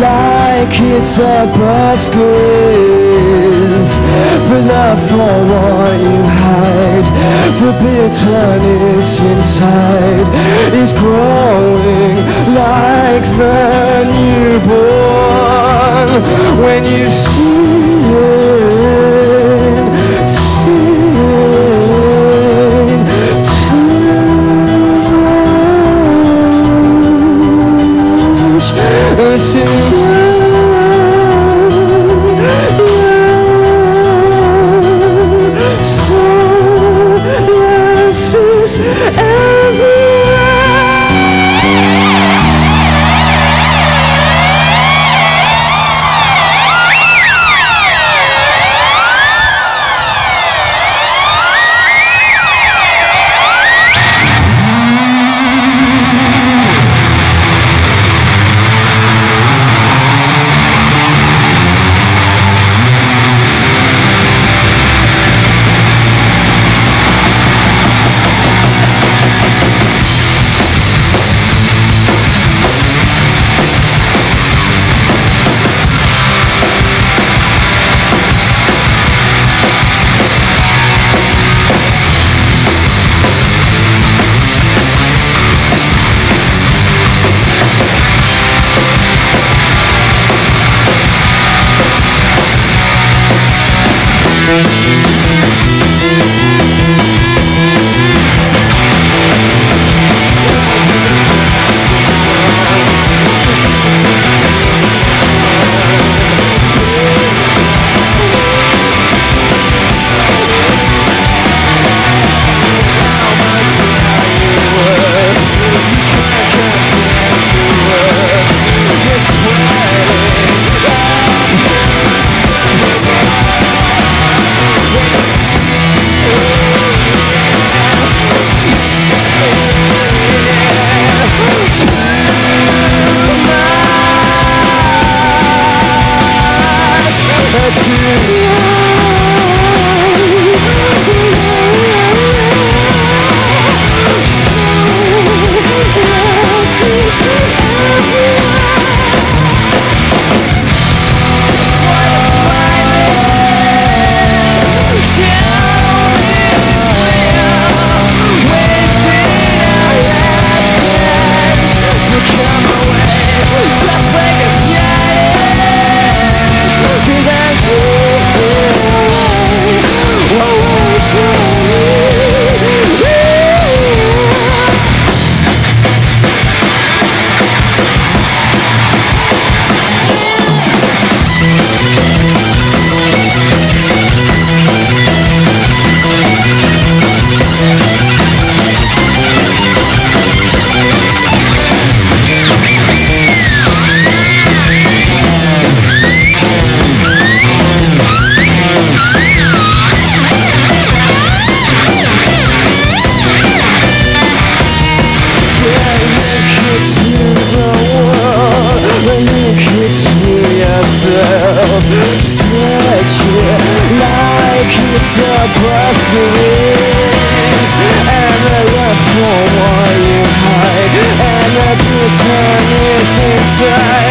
like it's a basket. The love for what you hide The bitterness inside Is growing like the newborn. When you Hey. It's a careers And they left for what you hide And the good time is inside.